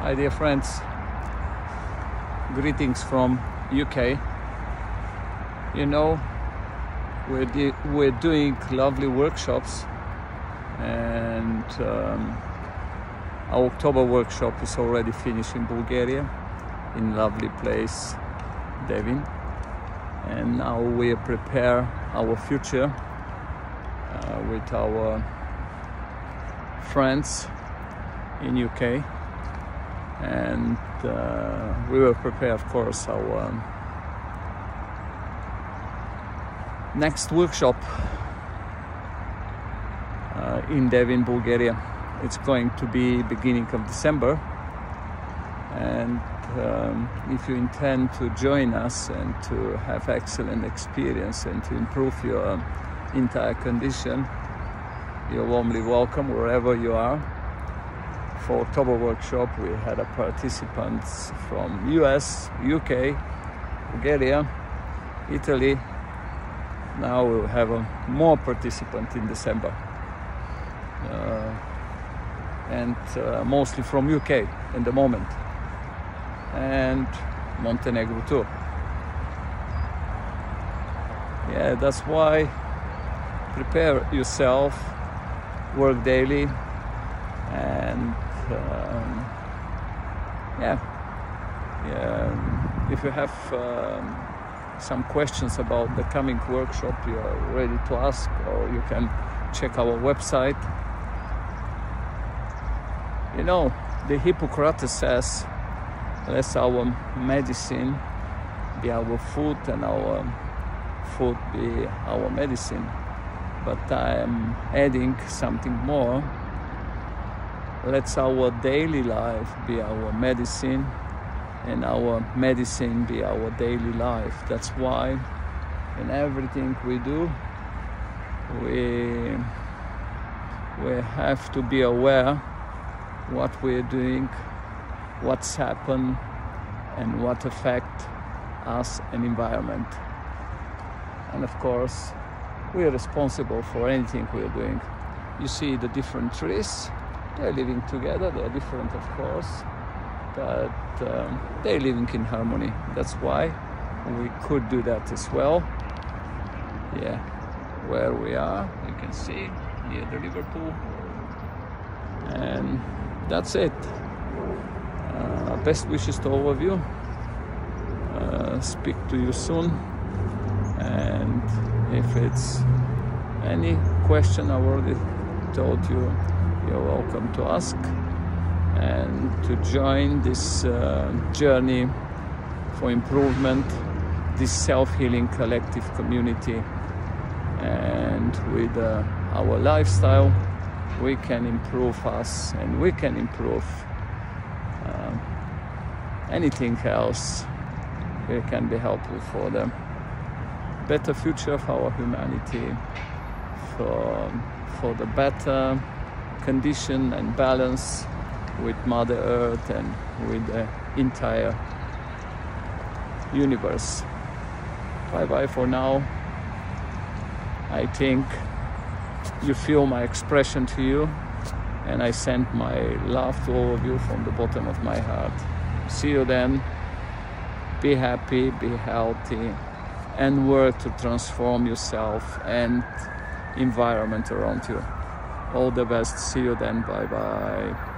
Hi dear friends, greetings from UK. You know, we're, we're doing lovely workshops and um, our October workshop is already finished in Bulgaria, in lovely place, Devin. And now we prepare our future uh, with our friends in UK and uh, we will prepare of course our um, next workshop uh, in Devin, Bulgaria. It's going to be beginning of December and um, if you intend to join us and to have excellent experience and to improve your entire condition, you're warmly welcome wherever you are. For October workshop, we had a participants from US, UK, Bulgaria, Italy. Now we'll have more participants in December, uh, and uh, mostly from UK in the moment, and Montenegro too. Yeah, that's why prepare yourself, work daily, and um, yeah, yeah. If you have um, some questions about the coming workshop, you are ready to ask, or you can check our website. You know, the Hippocrates says, "Let our medicine be our food, and our food be our medicine." But I am adding something more let our daily life be our medicine and our medicine be our daily life. That's why in everything we do, we, we have to be aware what we're doing, what's happened, and what affect us and environment. And of course, we are responsible for anything we're doing. You see the different trees, they're living together. They're different, of course, but um, they're living in harmony. That's why we could do that as well. Yeah, where we are, you can see near the Liverpool, and that's it. Uh, best wishes to all of you. Uh, speak to you soon, and if it's any question, I've already told you you're welcome to ask and to join this uh, journey for improvement, this self healing collective community. And with uh, our lifestyle, we can improve us and we can improve uh, anything else. We can be helpful for the better future of our humanity, for, for the better condition and balance with Mother Earth and with the entire universe. Bye bye for now. I think you feel my expression to you, and I send my love to all of you from the bottom of my heart. See you then. Be happy, be healthy, and work to transform yourself and environment around you all the best. See you then. Bye bye